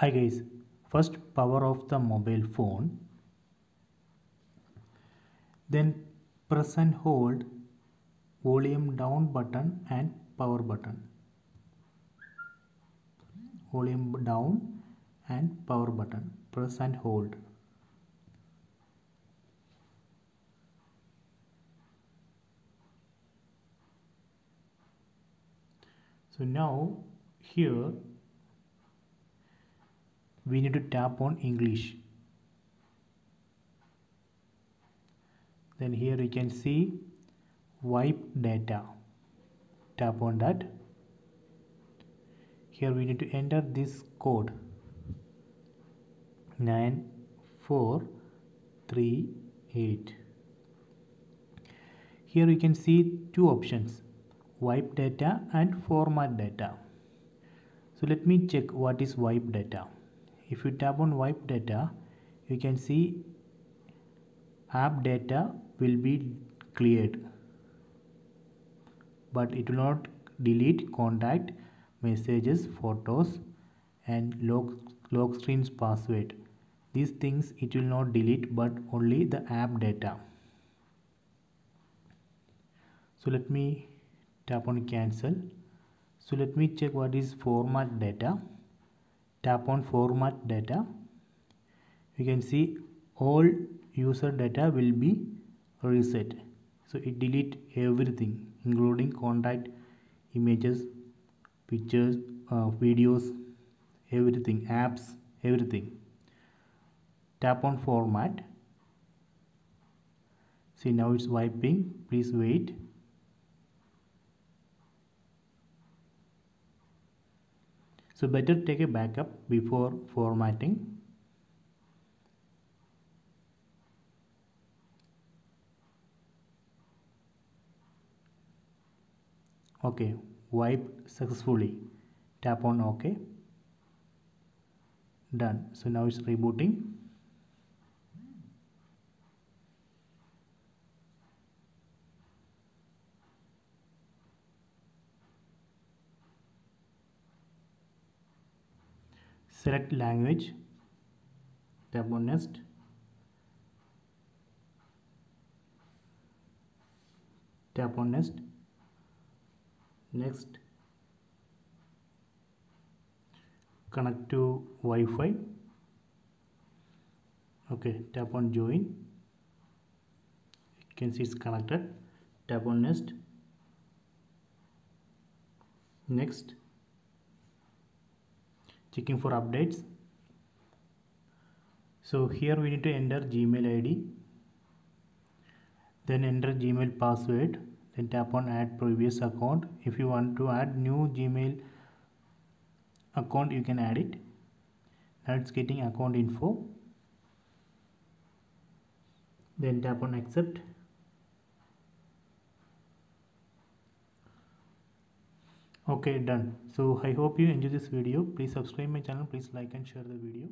hi guys. First power off the mobile phone. Then press and hold volume down button and power button. Volume down and power button. Press and hold. So now here we need to tap on English. Then here you can see wipe data. Tap on that. Here we need to enter this code. 9438 here you can see two options wipe data and format data. So let me check what is wipe data if you tap on wipe data you can see app data will be cleared. But it will not delete contact messages photos and lock lock screens password. These things it will not delete but only the app data. So let me tap on cancel. So let me check what is format data tap on format data. You can see all user data will be reset. So it delete everything including contact images pictures uh, videos everything apps everything. Tap on format. See now it's wiping. Please wait so better take a backup before formatting. Okay wipe successfully. Tap on ok. Done. So now it's rebooting select language tap on next. Tap on next. Next. Connect to Wi-Fi. Okay tap on join. You can see it's connected. Tap on next. Next checking for updates. So here we need to enter gmail id then enter gmail password then tap on add previous account. If you want to add new gmail account you can add it. Now it's getting account info. Then tap on accept okay done. So i hope you enjoy this video. Please subscribe my channel. Please like and share the video